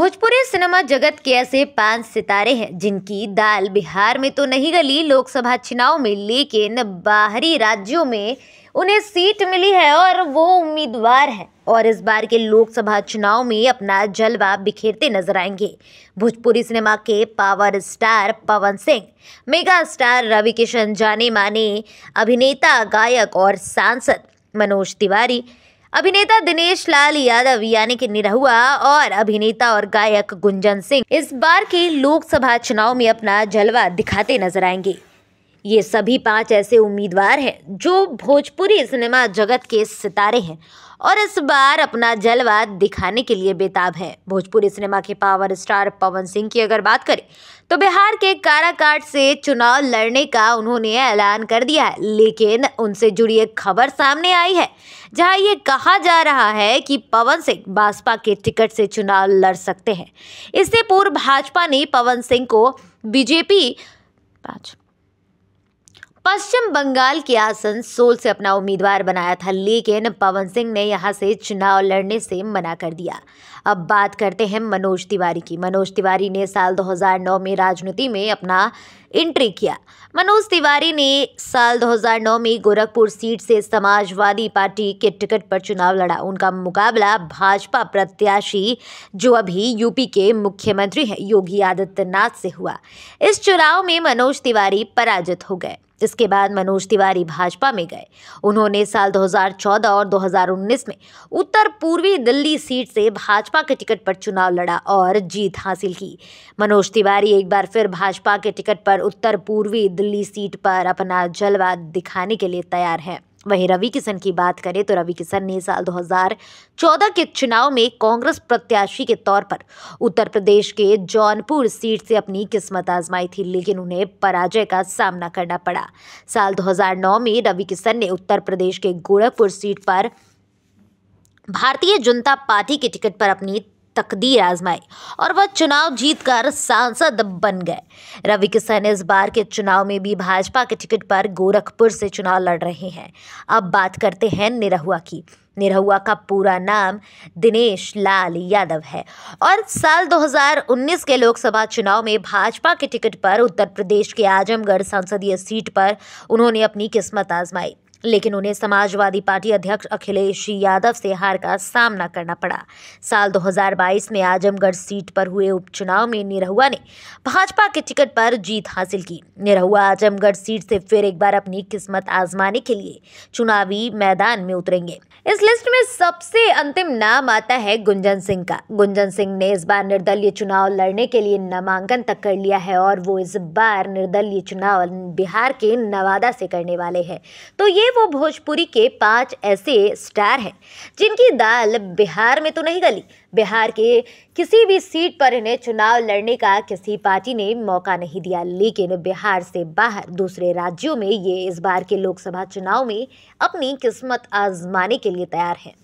Bhojpuri cinema जगत के ऐसे पाँच सितारे हैं, जिनकी दाल बिहार में तो नहीं गली, लोकसभा चुनाव में, लेकिन बाहरी राज्यों में उन्हें सीट मिली है और वो उम्मीदवार हैं। और इस बार के लोकसभा चुनाव में अपना जलवा बिखेरते नज़र आएँगे। भोजपुरी सिनेमा के power star Pawan Singh, mega star Ravi Kishan जाने माने अभिनेता, गायक और सांसद मनोज तिवारी अभिनेता दिनेश लाल यादव, यानी कि निरहुआ और अभिनेता और गायक गुंजन सिंह, इस बार के लोकसभा चुनाव में अपना जलवा दिखाते नज़र आएँगे। ये सभी पाँच ऐसे उम्मीदवार हैं जो भोजपुरी सिनेमा जगत के सितारे हैं और इस बार अपना जलवा दिखाने के लिए बेताब है। भोजपुरी सिनेमा के पावर स्टार पवन सिंह की अगर बात करें तो बिहार के काराकाट से चुनाव लड़ने का उन्होंने ऐलान कर दिया है, लेकिन उनसे जुड़ी एक खबर सामने आई है, जहाँ ये कहा जा रहा है कि पवन सिंह भाजपा के टिकट से चुनाव लड़ सकते हैं। इससे पूर्व भाजपा ने पवन सिंह को बीजेपी पाँच पश्चिम बंगाल के आसन सोल से अपना उम्मीदवार बनाया था, लेकिन पवन सिंह ने यहाँ से चुनाव लड़ने से मना कर दिया। अब बात करते हैं मनोज तिवारी की। मनोज तिवारी ने साल 2009 में राजनीति में अपना एंट्री किया। मनोज तिवारी ने साल 2009 में गोरखपुर सीट से समाजवादी पार्टी के टिकट पर चुनाव लड़ा। उनका मुकाबला भाजपा प्रत्याशी, जो अभी यूपी के मुख्यमंत्री हैं, योगी आदित्यनाथ से हुआ। इस चुनाव में मनोज तिवारी पराजित हो गए। इसके बाद मनोज तिवारी भाजपा में गए। उन्होंने साल 2014 और 2019 में उत्तर पूर्वी दिल्ली सीट से भाजपा के टिकट पर चुनाव लड़ा और जीत हासिल की। मनोज तिवारी एक बार फिर भाजपा के टिकट पर उत्तर पूर्वी दिल्ली सीट पर अपना जलवा दिखाने के लिए तैयार हैं। वहीं रवि किशन की बात करें तो रवि किशन ने साल 2014 के चुनाव में कांग्रेस प्रत्याशी के तौर पर उत्तर प्रदेश के जौनपुर सीट से अपनी किस्मत आजमाई थी, लेकिन उन्हें पराजय का सामना करना पड़ा। साल 2009 में रवि किशन ने उत्तर प्रदेश के गोरखपुर सीट पर भारतीय जनता पार्टी के टिकट पर अपनी तकदीर आजमाई और वह चुनाव जीतकर सांसद बन गए। रवि किशन इस बार के चुनाव में भी भाजपा के टिकट पर गोरखपुर से चुनाव लड़ रहे हैं। अब बात करते हैं निरहुआ की। निरहुआ का पूरा नाम दिनेश लाल यादव है और साल 2019 के लोकसभा चुनाव में भाजपा के टिकट पर उत्तर प्रदेश के आजमगढ़ संसदीय सीट पर उन्होंने अपनी किस्मत आजमाई। लेकिन उन्हें समाजवादी पार्टी अध्यक्ष अखिलेश यादव से हार का सामना करना पड़ा। साल 2022 में आजमगढ़ सीट पर हुए उपचुनाव में निरहुआ ने भाजपा के टिकट पर जीत हासिल की। निरहुआ आजमगढ़ सीट से फिर एक बार अपनी किस्मत आजमाने के लिए चुनावी मैदान में उतरेंगे। इस लिस्ट में सबसे अंतिम नाम आता है गुंजन सिंह का। गुंजन सिंह ने इस बार निर्दलीय चुनाव लड़ने के लिए नामांकन तक कर लिया है और वो इस बार निर्दलीय चुनाव बिहार के नवादा से करने वाले हैं। तो ये वो भोजपुरी के पाँच ऐसे स्टार हैं, जिनकी दाल बिहार में तो नहीं गली। बिहार के किसी भी सीट पर इन्हें चुनाव लड़ने का किसी पार्टी ने मौका नहीं दिया, लेकिन बिहार से बाहर दूसरे राज्यों में ये इस बार के लोकसभा चुनाव में अपनी किस्मत आजमाने के लिए तैयार हैं।